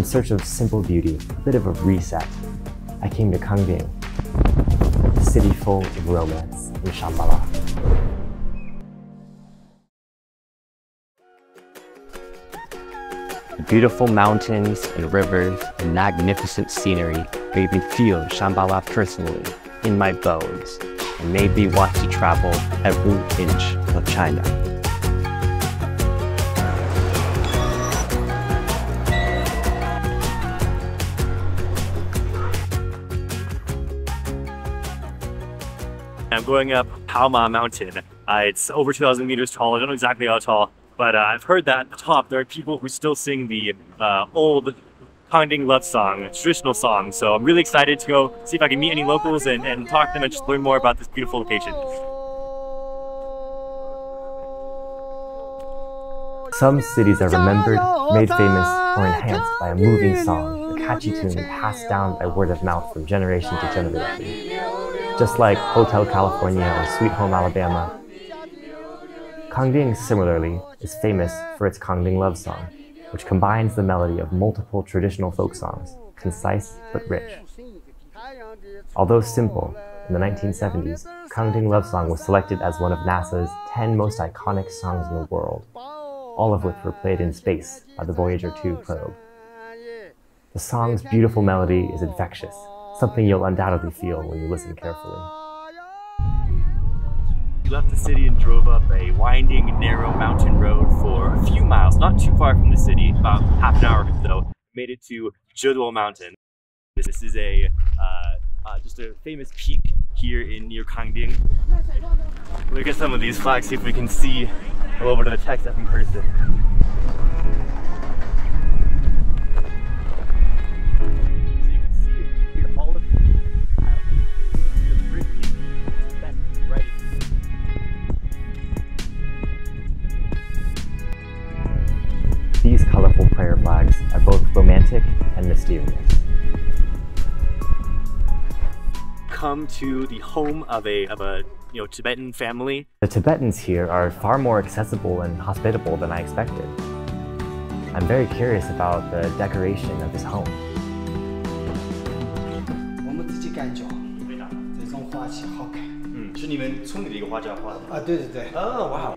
In search of simple beauty, a bit of a reset, I came to Kangding, a city full of romance in Shambhala. Beautiful mountains and rivers and magnificent scenery made me feel Shambhala personally in my bones and made me want to travel every inch of China. I'm going up Paoma Mountain. Uh, it's over 2,000 meters tall. I don't know exactly how tall, but uh, I've heard that at the top there are people who still sing the uh, old Kangding love song, traditional song. So I'm really excited to go see if I can meet any locals and, and talk to them and just learn more about this beautiful location. Some cities are remembered, made famous, or enhanced by a moving song, a catchy tune passed down by word of mouth from generation to generation. Just like Hotel California or Sweet Home Alabama, Kangding similarly is famous for its Kangding love song, which combines the melody of multiple traditional folk songs, concise but rich. Although simple, in the 1970s, Kangding Love Song was selected as one of NASA's 10 most iconic songs in the world, all of which were played in space by the Voyager 2 probe. The song's beautiful melody is infectious, something you'll undoubtedly feel when you listen carefully. We left the city and drove up a winding, narrow mountain road for a few miles, not too far from the city, about half an hour or so. Made it to Zheduo Mountain. This is a uh, uh, just a famous peak here in near Kangding. Look at some of these flags, see if we can see a little bit of the text up in person. These colorful prayer flags are both romantic and mysterious. Come to the home of a of a you know Tibetan family. The Tibetans here are far more accessible and hospitable than I expected. I'm very curious about the decoration of his home. 我们自己干胶，这种花器好看嗯，是你们村里的一个画家画的吗？啊！对对对， Oh wow.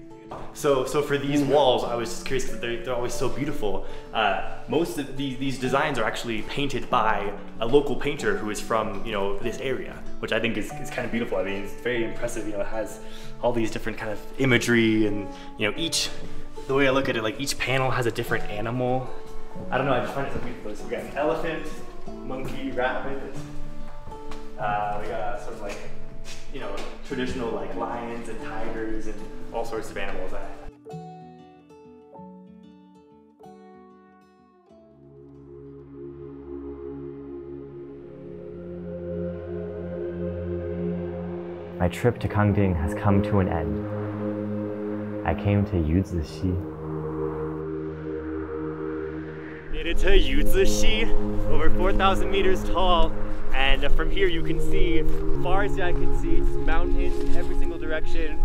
So, so for these walls, I was just curious because they're, they're always so beautiful. Uh, most of these, these designs are actually painted by a local painter who is from, you know, this area, which I think is, is kind of beautiful. I mean, it's very impressive. You know, it has all these different kind of imagery and, you know, each, the way I look at it, like each panel has a different animal. I don't know, I just find it so beautiful. So we got an elephant, monkey, rabbit. Uh, we got sort of like you know, traditional like lions and tigers and all sorts of animals. My trip to Kangding has come to an end. I came to Yuzixi, Made it to Yuzixi, over 4,000 meters tall, and from here you can see, as far as eye can see, just mountains in every single direction,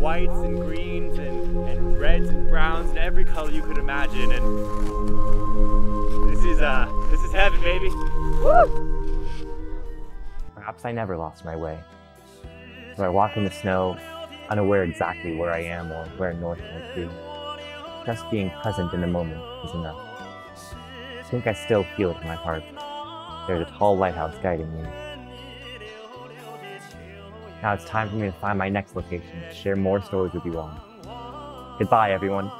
whites and greens and, and reds and browns and every color you could imagine. And this is uh, this is heaven, baby. Woo! Perhaps I never lost my way. So I walk in the snow, unaware exactly where I am or where north might be. Just being present in the moment is enough. I think I still feel it in my heart. There's a tall lighthouse guiding me. Now it's time for me to find my next location to share more stories with you all. Goodbye, everyone.